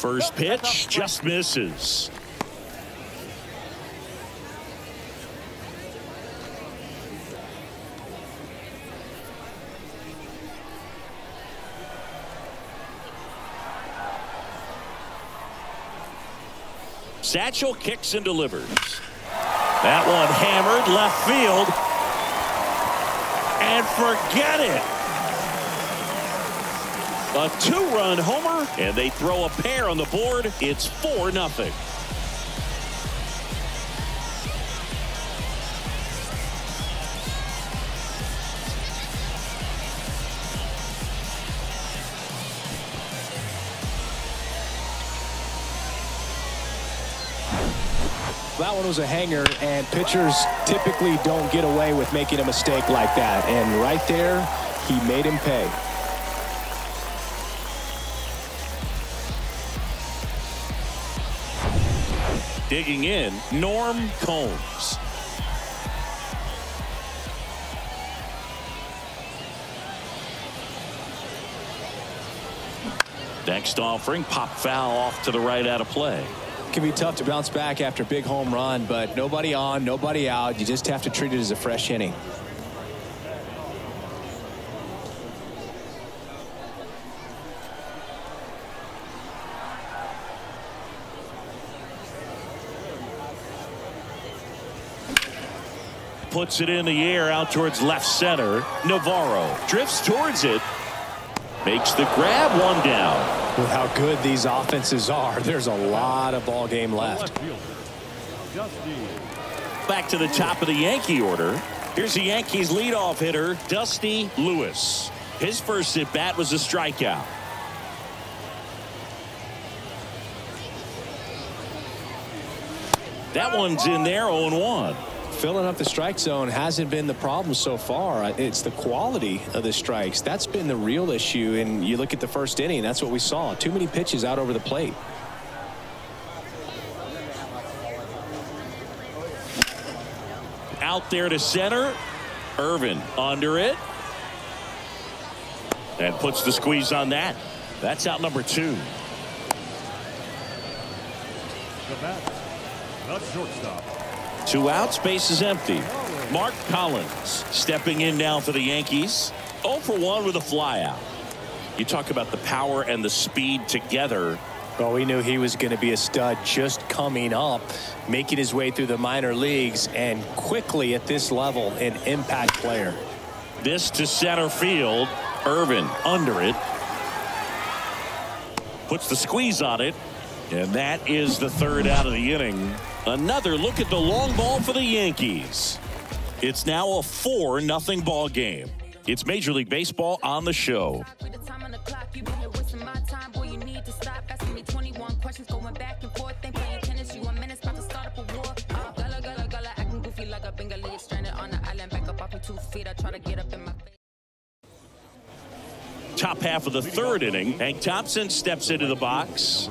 First pitch just misses. Satchel kicks and delivers. That one hammered left field. And forget it. A two-run homer, and they throw a pair on the board. It's 4 nothing. That one was a hanger, and pitchers typically don't get away with making a mistake like that. And right there, he made him pay. Digging in, Norm Combs. Next offering, pop foul off to the right out of play. can be tough to bounce back after big home run, but nobody on, nobody out. You just have to treat it as a fresh inning. Puts it in the air out towards left center. Navarro drifts towards it. Makes the grab one down. With how good these offenses are, there's a lot of ball game left. Back to the top of the Yankee order. Here's the Yankees leadoff hitter, Dusty Lewis. His first at bat was a strikeout. That one's in there 0-1. Filling up the strike zone hasn't been the problem so far. It's the quality of the strikes. That's been the real issue. And you look at the first inning, that's what we saw. Too many pitches out over the plate. Out there to center. Irvin under it. And puts the squeeze on that. That's out number two. The bat, the shortstop. Two outs, base is empty. Mark Collins stepping in now for the Yankees. 0 for 1 with a flyout. You talk about the power and the speed together. Well, we knew he was going to be a stud just coming up, making his way through the minor leagues, and quickly at this level, an impact player. This to center field. Irvin under it. Puts the squeeze on it. And that is the third out of the inning. Another look at the long ball for the Yankees. It's now a 4 nothing ball game. It's Major League Baseball on the show. Top half of the third inning. Hank Thompson steps into the box.